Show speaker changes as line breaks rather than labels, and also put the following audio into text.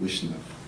Vishnav.